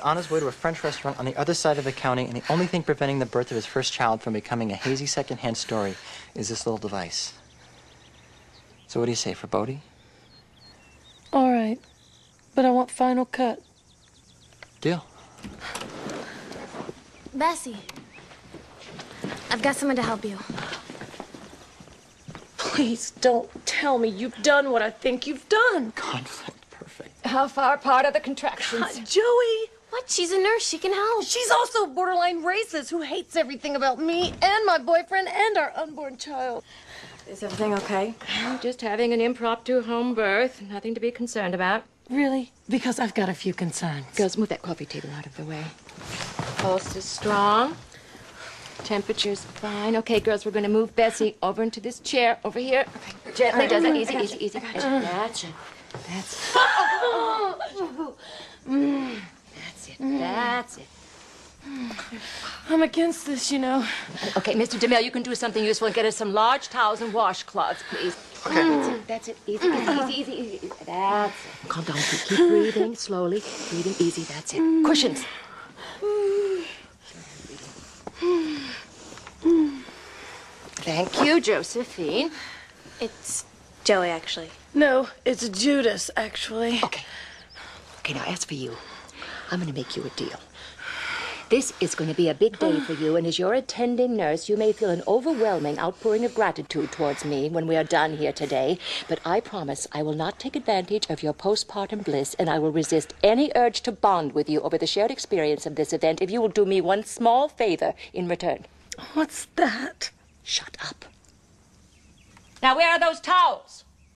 on his way to a French restaurant on the other side of the county, and the only thing preventing the birth of his first child from becoming a hazy secondhand story is this little device. So what do you say for Bodie? All right. But I want final cut. Deal. Bessie, I've got someone to help you. Please don't tell me you've done what I think you've done. Conflict, perfect. How far apart are the contractions? Joey, What? She's a nurse. She can help. she's also borderline racist who hates everything about me and my boyfriend and our unborn child. Is everything okay? Just having an impromptu home birth. Nothing to be concerned about. Really? Because I've got a few concerns. Girls, move that coffee table out of the way. Pulse is strong. Temperature's fine. Okay, girls, we're going to move Bessie over into this chair over here. Okay. Gently does it. Easy, easy, easy. That's it. That's oh, it. Mm, That's it. That's it. I'm against this, you know. Okay, Mr. DeMille, you can do something useful and get us some large towels and washcloths, please. Okay. That's it. That's it. Easy, easy, easy, easy, easy. That's it. Calm down. Keep, keep breathing slowly. Breathing easy. That's it. Cushions. Thank you, Josephine. It's Joey, actually. No, it's Judas, actually. Okay. Okay, now as for you, I'm going to make you a deal. This is going to be a big day for you, and as your attending nurse, you may feel an overwhelming outpouring of gratitude towards me when we are done here today. But I promise I will not take advantage of your postpartum bliss, and I will resist any urge to bond with you over the shared experience of this event if you will do me one small favor in return. What's that? Shut up. Now, where are those towels?